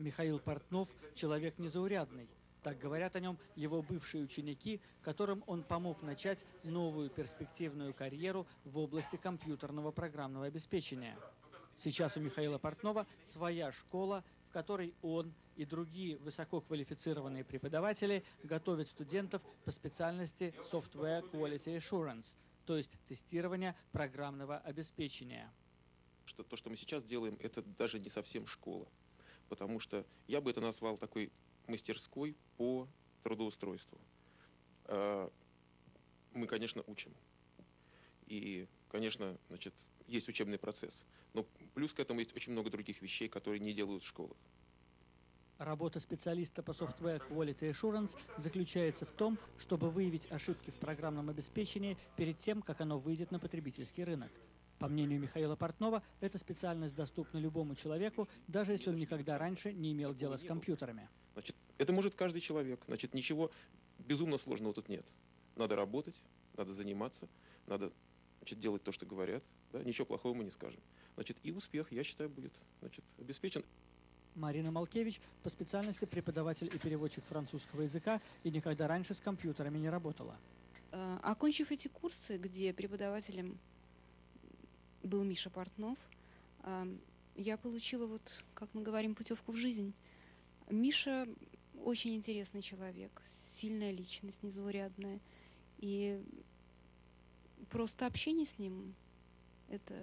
Михаил Портнов – человек незаурядный. Так говорят о нем его бывшие ученики, которым он помог начать новую перспективную карьеру в области компьютерного программного обеспечения. Сейчас у Михаила Портнова своя школа, в которой он и другие высококвалифицированные преподаватели готовят студентов по специальности Software Quality Assurance, то есть тестирование программного обеспечения. Что то, что мы сейчас делаем, это даже не совсем школа, потому что я бы это назвал такой мастерской по трудоустройству. А, мы, конечно, учим. И, конечно, значит, есть учебный процесс. Но плюс к этому есть очень много других вещей, которые не делают в школах. Работа специалиста по Software Quality Assurance заключается в том, чтобы выявить ошибки в программном обеспечении перед тем, как оно выйдет на потребительский рынок. По мнению Михаила Портнова, эта специальность доступна любому человеку, даже если он никогда раньше не имел дела с компьютерами. Значит, это может каждый человек. Значит, ничего безумно сложного тут нет. Надо работать, надо заниматься, надо значит, делать то, что говорят. Да? Ничего плохого мы не скажем. Значит, и успех, я считаю, будет значит, обеспечен. Марина Малкевич по специальности преподаватель и переводчик французского языка и никогда раньше с компьютерами не работала. Э, окончив эти курсы, где преподавателем был Миша Портнов, я получила, вот, как мы говорим, путевку в жизнь. Миша очень интересный человек, сильная личность, незаурядная. И просто общение с ним это,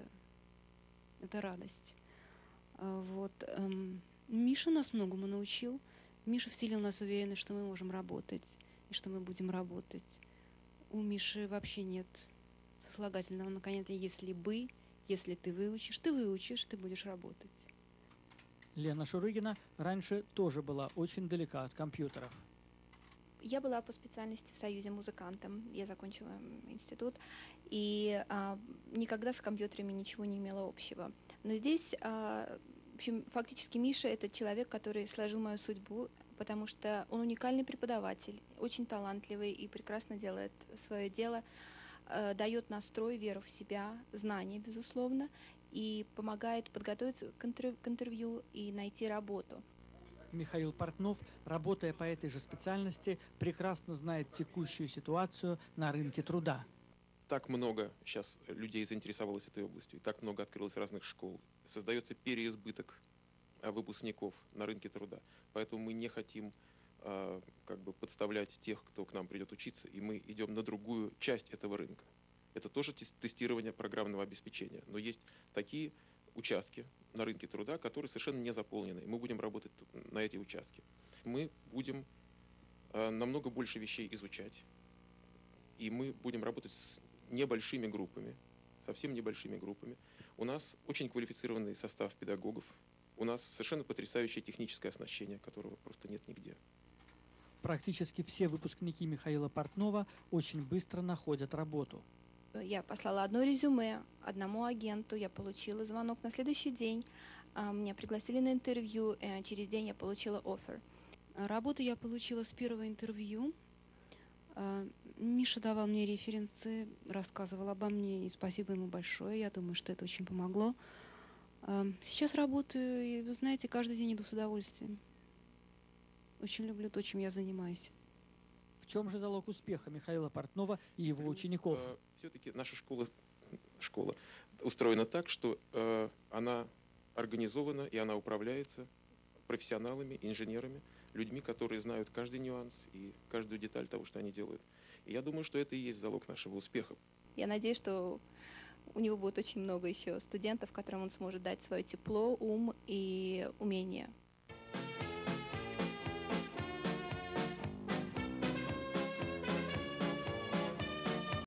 это радость. А, вот. Миша нас многому научил. Миша вселил нас уверенность, что мы можем работать и что мы будем работать. У Миши вообще нет сослагательного наклонения, если бы, если ты выучишь, ты выучишь, ты будешь работать. Лена Шурыгина раньше тоже была очень далека от компьютеров. Я была по специальности в Союзе музыкантом. Я закончила институт и а, никогда с компьютерами ничего не имела общего. Но здесь, а, в общем, фактически Миша это человек, который сложил мою судьбу, потому что он уникальный преподаватель, очень талантливый и прекрасно делает свое дело, дает настрой, веру в себя, знания, безусловно, и помогает подготовиться к, интервью и найти работу. Михаил Портнов, работая по этой же специальности, прекрасно знает текущую ситуацию на рынке труда. Так много сейчас людей заинтересовалось этой областью, так много открылось разных школ. Создается переизбыток а, выпускников на рынке труда. Поэтому мы не хотим как бы подставлять тех, кто к нам придет учиться, и мы идем на другую часть этого рынка. Это тоже тестирование программного обеспечения. Но есть такие участки на рынке труда, которые совершенно не заполнены. Мы будем работать на эти участки. Мы будем э, намного больше вещей изучать. И мы будем работать с небольшими группами, совсем небольшими группами. У нас очень квалифицированный состав педагогов. У нас совершенно потрясающее техническое оснащение, которого просто нет нигде. Практически все выпускники Михаила Портнова очень быстро находят работу. Я послала одно резюме одному агенту, я получила звонок на следующий день, а, меня пригласили на интервью, через день я получила офер. Работу я получила с первого интервью. А, Миша давал мне референсы, рассказывал обо мне, и спасибо ему большое. Я думаю, что это очень помогло. А, сейчас работаю, и вы знаете, каждый день иду с удовольствием. Очень люблю то, чем я занимаюсь. В чем же залог успеха Михаила Портнова и его учеников? Э, Все-таки наша школа, школа устроена так, что э, она организована и она управляется профессионалами, инженерами, людьми, которые знают каждый нюанс и каждую деталь того, что они делают. И я думаю, что это и есть залог нашего успеха. Я надеюсь, что у него будет очень много еще студентов, которым он сможет дать свое тепло, ум и умение.